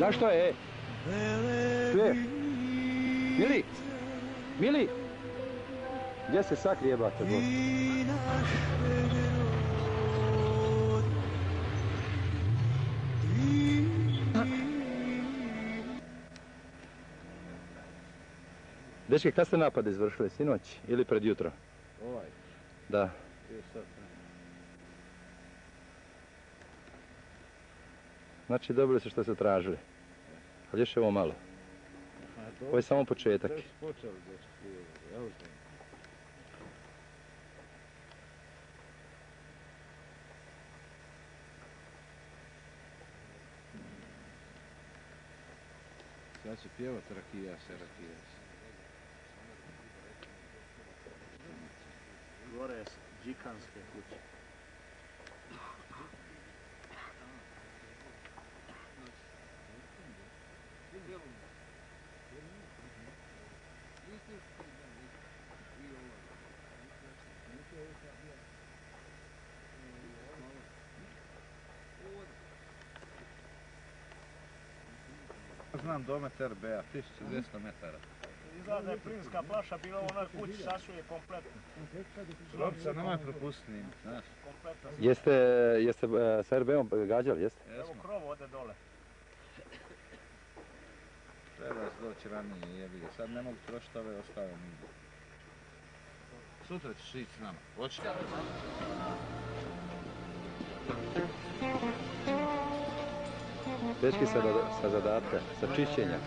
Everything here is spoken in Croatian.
Znaš što je? Tu je. Mili! Mili! Gdje se sakrije bate? Bog? Dečki, kad ste napad izvršili? Sinoć ili pred jutro? Ovaj, Da. je sad. Znači dobili ste što ste tražili. Ali još je ovo malo. Ovo je samo početak. Tek su počeli dečki, evo znam. Sad će pjevat rakija se, rakija se. Gore s džikanske kuće. Znam domet RBA, 1200 metara. Izgleda da je plinska plaša bila u onoj kući, sasuje kompletno. Lopca, nemoj propustiti, znaš. kompletno. Jeste, jeste e, sa RB-om gađali, jeste? Evo krov ode dole. treba se doći ranije, jebi ga. Sad ne mogu trošiti ove ostave nigdje. Sutra ćeš ići s nama, hoće? Dečki sa, sa zadatka, sa čišćenja.